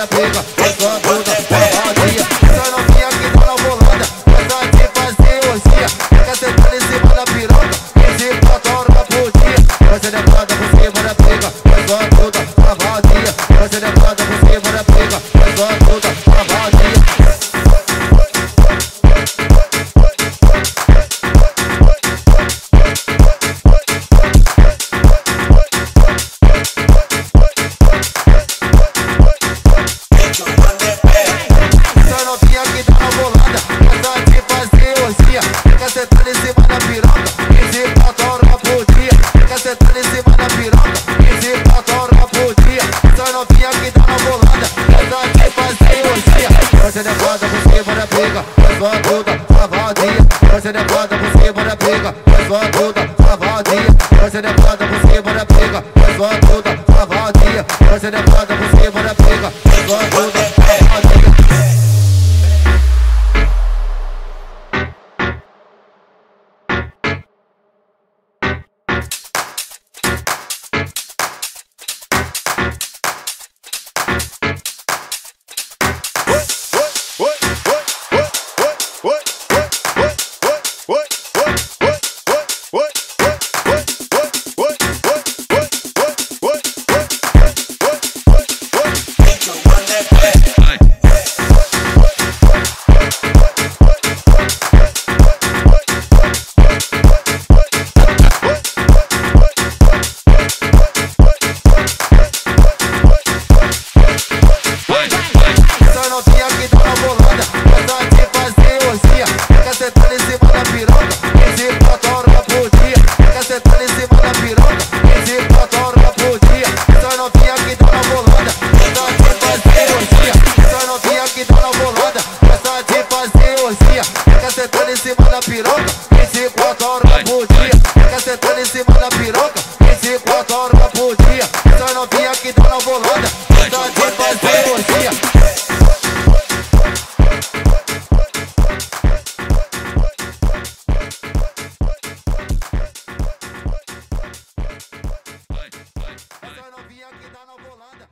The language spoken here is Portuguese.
da pica, cacetada tá em cima da piroca, 15 patora por dia. Cacetada tá em cima da piroca, 15 patora por dia. Essa novinha que tá uma bolada, essa que faz teimosia. Hoje é foda por cima na briga, faz uma toda, sua vadia. Hoje é foda por cima na briga, faz uma toda, sua vadia. não é foda por cima briga, faz uma toda, sua vadia. Hoje é foda por aqui da na Holanda.